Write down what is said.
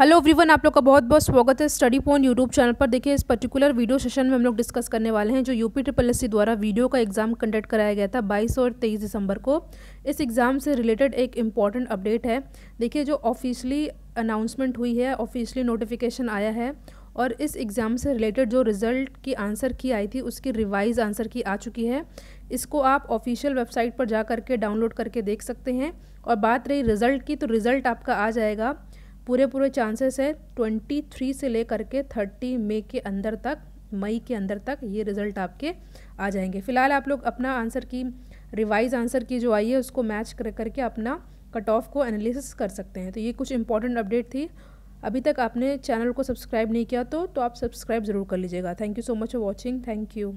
Hello everyone आप लोग का बहुत बहुत स्वागत है स्टडी फ़ोन यूट्यूब चैनल पर। देखिए, इस पर्टिकुलर वीडियो सेशन में हम लोग डिस्कस करने वाले हैं जो यूपी ट्रिपल एस द्वारा वीडियो का एग्ज़ाम कंडक्ट कराया गया था 22 और 23 दिसंबर को। इस एग्ज़ाम से रिलेटेड एक इंपॉर्टेंट अपडेट है। देखिए, जो ऑफिशियली अनाउंसमेंट हुई है ऑफिशियली नोटिफिकेशन आया है और इस एग्ज़ाम से रिलेटेड जो रिज़ल्ट की आंसर की आई थी, उसकी रिवाइज आंसर की आ चुकी है। इसको आप ऑफिशियल वेबसाइट पर जा करके डाउनलोड करके देख सकते हैं और बात रही रिज़ल्ट की तो रिज़ल्ट आपका आ जाएगा। पूरे पूरे चांसेस है ट्वेंटी थ्री से लेकर के थर्टी मई के अंदर तक, मई के अंदर तक ये रिज़ल्ट आपके आ जाएँगे। फ़िलहाल आप लोग अपना आंसर की रिवाइज आंसर की जो आई है, उसको मैच कर, करके अपना कट ऑफ़ को एनालिसिस कर सकते हैं। तो ये कुछ इंपॉर्टेंट अपडेट थी। अभी तक आपने चैनल को सब्सक्राइब नहीं किया तो तो आप सब्सक्राइब ज़रूर कर लीजिएगा। Thank you so much for watching thank you